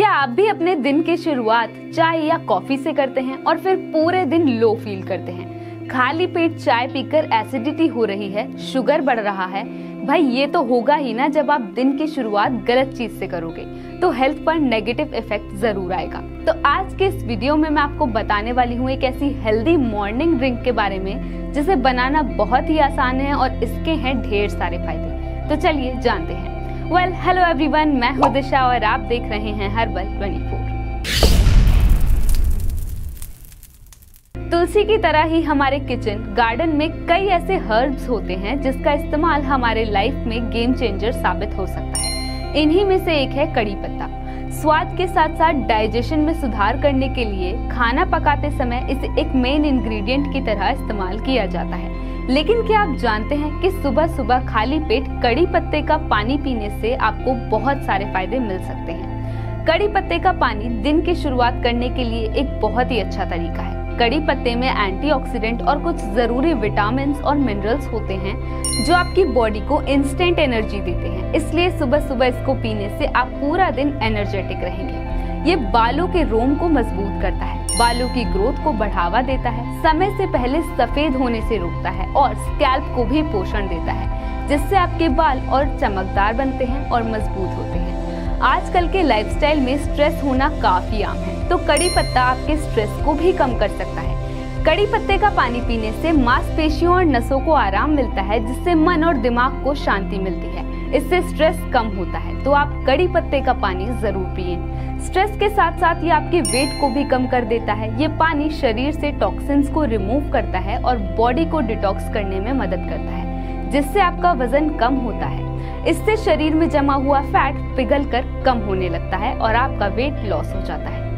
क्या आप भी अपने दिन की शुरुआत चाय या कॉफ़ी से करते हैं और फिर पूरे दिन लो फील करते हैं? खाली पेट चाय पीकर एसिडिटी हो रही है शुगर बढ़ रहा है। भाई, ये तो होगा ही ना जब आप दिन की शुरुआत गलत चीज़ से करोगे। तो हेल्थ पर नेगेटिव इफ़ेक्ट ज़रूर आएगा। तो आज के इस वीडियो में मैं आपको बताने वाली हूँ एक ऐसी हेल्दी मॉर्निंग ड्रिंक के बारे में, जिसे बनाना बहुत ही आसान है और इसके हैं ढेर सारे फ़ायदे। तो चलिए जानते हैं। वेल हेलो एवरीवन मैं हूँ दिशा और आप देख रहे हैं हर्बल 24 तुलसी की तरह ही हमारे किचन गार्डन में कई ऐसे हर्ब्स होते हैं जिसका इस्तेमाल हमारे लाइफ में गेम चेंजर साबित हो सकता है। इन्हीं में से एक है कड़ी पत्ता। स्वाद के साथ साथ डाइजेशन में सुधार करने के लिए खाना पकाते समय इसे एक मेन इंग्रेडिएंट की तरह इस्तेमाल किया जाता है। लेकिन क्या आप जानते हैं कि सुबह सुबह खाली पेट कड़ी पत्ते का पानी पीने से आपको बहुत सारे फ़ायदे मिल सकते हैं। कड़ी पत्ते का पानी दिन की शुरुआत करने के लिए एक बहुत ही अच्छा तरीका है। कड़ी पत्ते में एंटीऑक्सीडेंट और कुछ ज़रूरी विटामिन और मिनरल्स होते हैं, जो आपकी बॉडी को इंस्टेंट एनर्जी देते हैं। इसलिए सुबह सुबह इसको पीने से आप पूरा दिन एनर्जेटिक रहेंगे। ये बालों के रोम को मज़बूत करता है, बालों की ग्रोथ को बढ़ावा देता है, समय से पहले सफ़ेद होने से रोकता है और स्कैल्प को भी पोषण देता है, जिससे आपके बाल और चमकदार बनते हैं और मज़बूत होते हैं। आजकल के लाइफस्टाइल में स्ट्रेस होना काफ़ी आम है। तो कड़ी पत्ता आपके स्ट्रेस को भी कम कर सकता है। कड़ी पत्ते का पानी पीने से मांसपेशियों और नसों को आराम मिलता है, जिससे मन और दिमाग को शांति मिलती है। इससे स्ट्रेस कम होता है तो आप कड़ी पत्ते का पानी ज़रूर पिए। स्ट्रेस के साथ साथ ये आपके वेट को भी कम कर देता है। ये पानी शरीर से टॉक्सिन्स को रिमूव करता है और बॉडी को डिटॉक्स करने में मदद करता है, जिससे आपका वज़न कम होता है। इससे शरीर में जमा हुआ फैट पिघल कर कम होने लगता है और आपका वेट लॉस हो जाता है।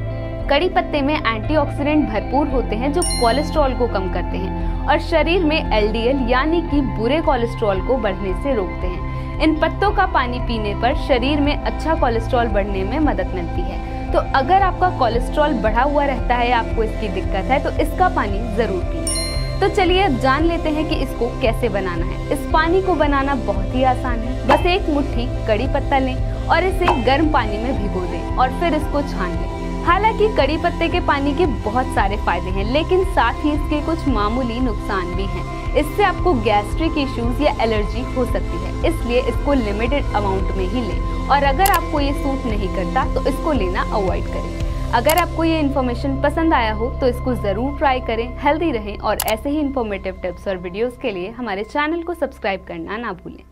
कड़ी पत्ते में एंटीऑक्सीडेंट भरपूर होते हैं जो कोलेस्ट्रॉल को कम करते हैं और शरीर में एलडीएल यानी कि बुरे कोलेस्ट्रॉल को बढ़ने से रोकते हैं। इन पत्तों का पानी पीने पर शरीर में अच्छा कोलेस्ट्रॉल बढ़ने में मदद मिलती है। तो अगर आपका कोलेस्ट्रॉल बढ़ा हुआ रहता है, आपको इसकी दिक्कत है तो इसका पानी ज़रूर पिए तो चलिए अब जान लेते हैं कि इसको कैसे बनाना है। इस पानी को बनाना बहुत ही आसान है। बस एक मुट्ठी कड़ी पत्ता लें और इसे गर्म पानी में भिगो दें और फिर इसको छान लें। हालाँकि कड़ी पत्ते के पानी के बहुत सारे फ़ायदे हैं, लेकिन साथ ही इसके कुछ मामूली नुकसान भी हैं। इससे आपको गैस्ट्रिक इश्यूज़ या एलर्जी हो सकती है, इसलिए इसको लिमिटेड अमाउंट में ही लें। और अगर आपको ये सूट नहीं करता तो इसको लेना अवॉइड करें। अगर आपको ये इन्फॉर्मेशन पसंद आया हो तो इसको ज़रूर ट्राई करें, हेल्दी रहें, और ऐसे ही इन्फॉर्मेटिव टिप्स और वीडियोस के लिए हमारे चैनल को सब्सक्राइब करना ना भूलें।